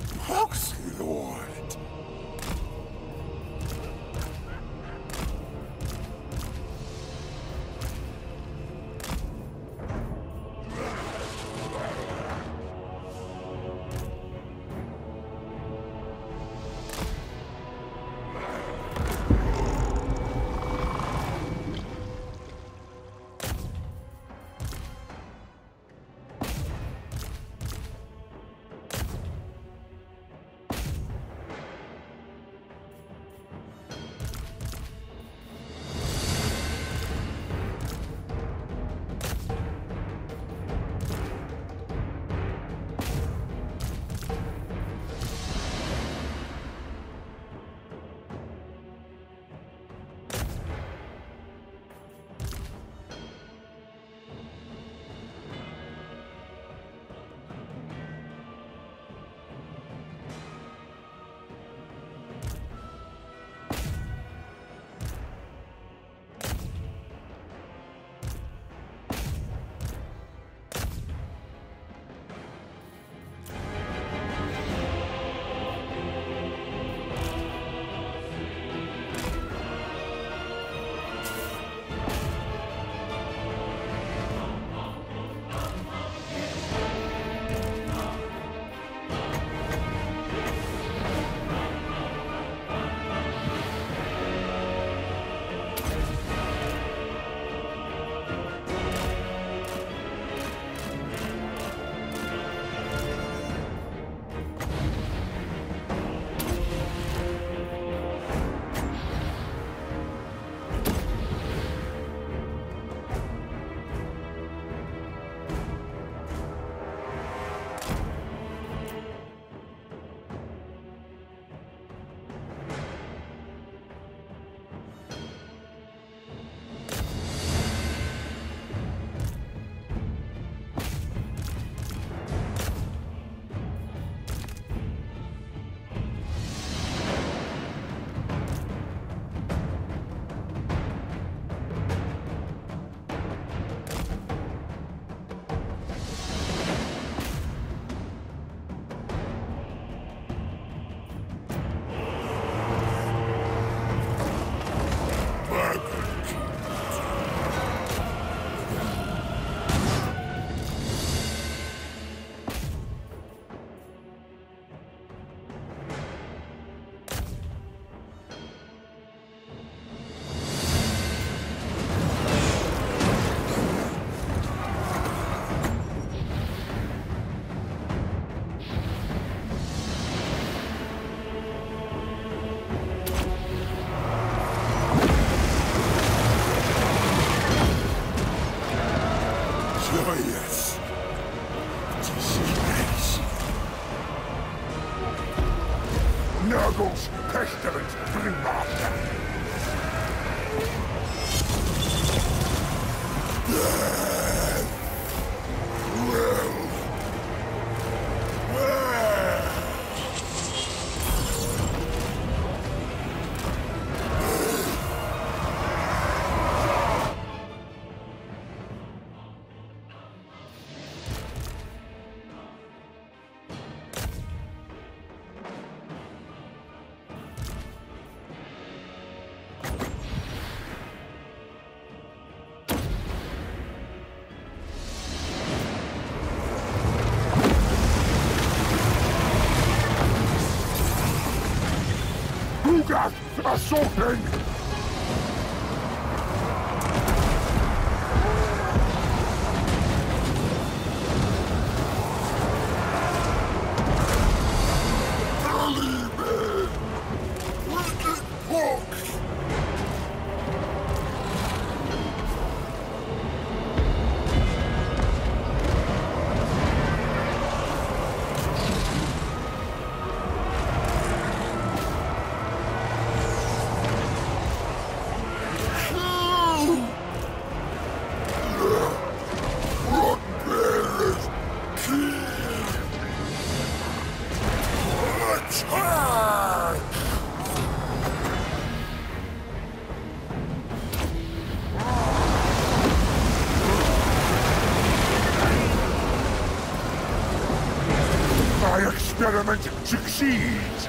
proxy, Lord. Rugas! Assaulting! My experiment succeeds!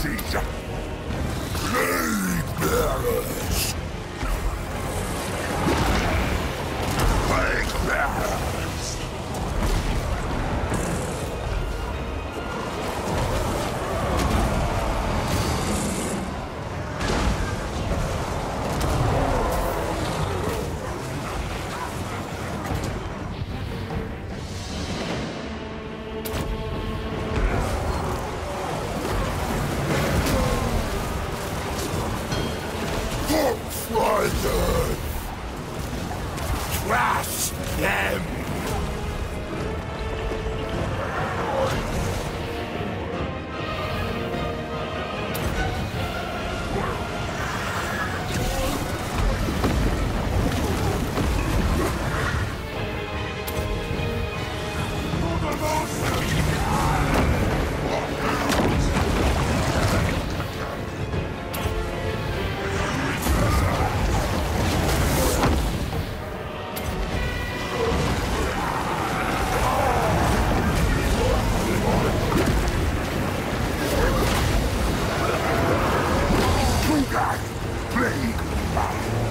toxins! Plague bearers! play Plague.